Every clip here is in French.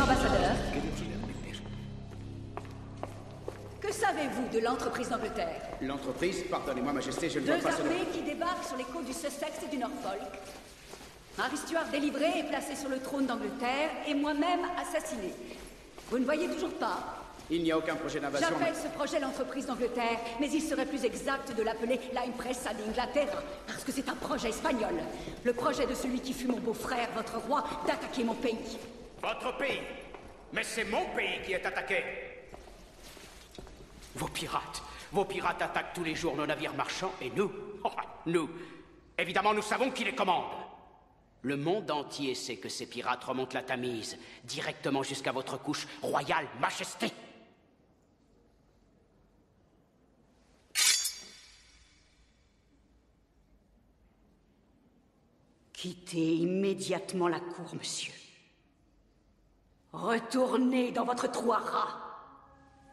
ambassadeur. Que savez-vous de l'entreprise d'Angleterre? L'entreprise Pardonnez-moi, Majesté, je ne Deux vois pas ce... armées qui débarquent sur les côtes du Sussex et du Norfolk. Marie Stuart délivrée et placée sur le trône d'Angleterre, et moi-même assassinée. Vous ne voyez toujours pas Il n'y a aucun projet d'invasion. J'appelle ce projet l'entreprise d'Angleterre, mais il serait plus exact de l'appeler la Impresa d'Inglaterra, parce que c'est un projet espagnol. Le projet de celui qui fut mon beau-frère, votre roi, d'attaquer mon pays. Votre pays. Mais c'est mon pays qui est attaqué. Vos pirates. Vos pirates attaquent tous les jours nos navires marchands et nous oh, Nous. Évidemment, nous savons qui les commande. Le monde entier sait que ces pirates remontent la Tamise, directement jusqu'à votre couche royale majesté. Quittez immédiatement la cour, monsieur. Retournez dans votre trou à rats.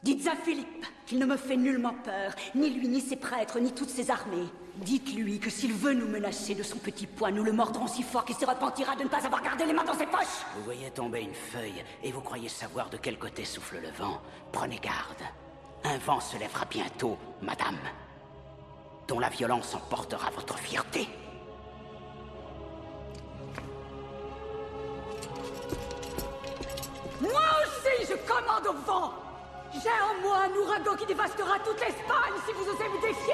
Dites à Philippe qu'il ne me fait nullement peur, ni lui, ni ses prêtres, ni toutes ses armées. Dites-lui que s'il veut nous menacer de son petit poing, nous le mordrons si fort qu'il se repentira de ne pas avoir gardé les mains dans ses poches. Vous voyez tomber une feuille et vous croyez savoir de quel côté souffle le vent. Prenez garde. Un vent se lèvera bientôt, madame, dont la violence emportera votre fierté. Je commande au vent. J'ai en moi un ouragan qui dévastera toute l'Espagne si vous osez me défier